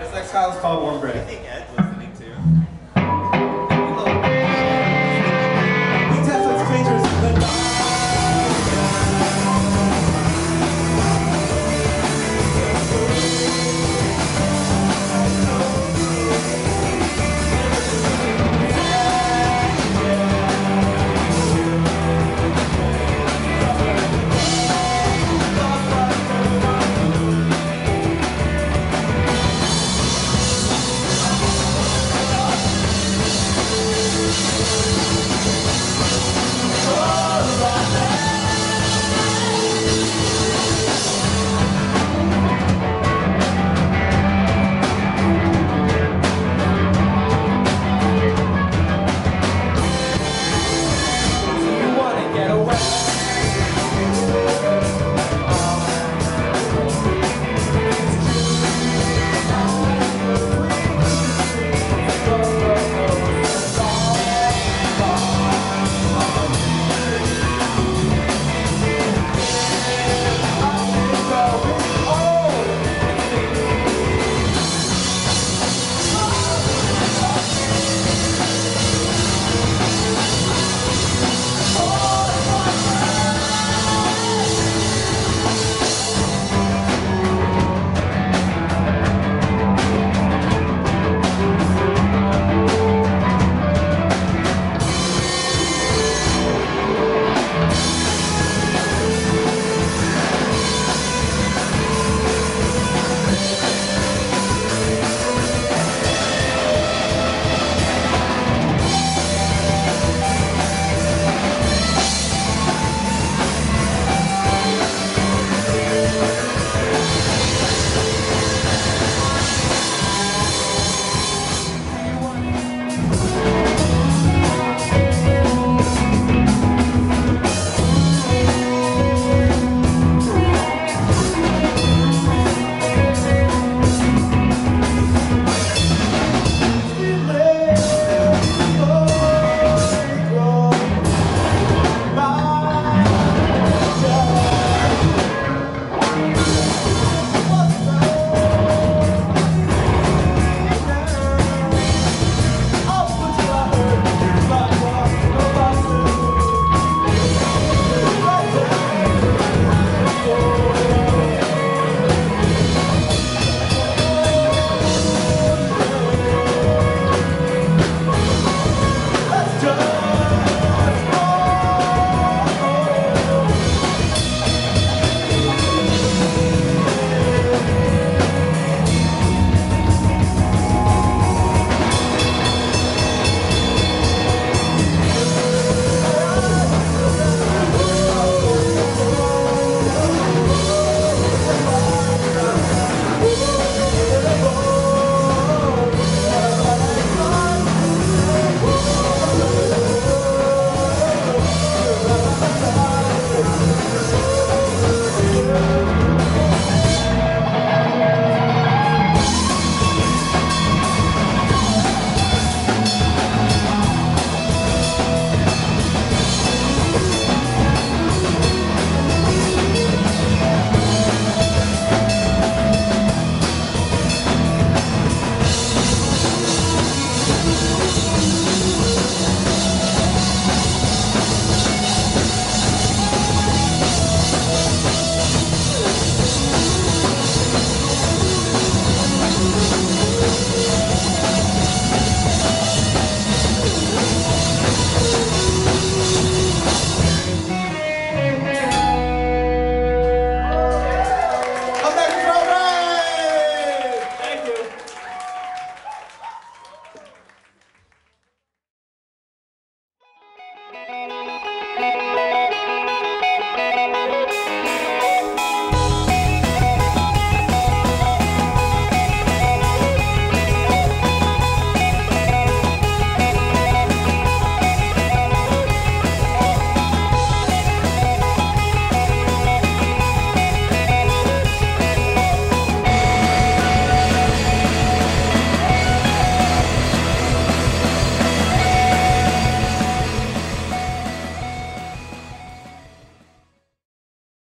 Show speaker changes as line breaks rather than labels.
This next song is called warm bread.